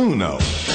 uno.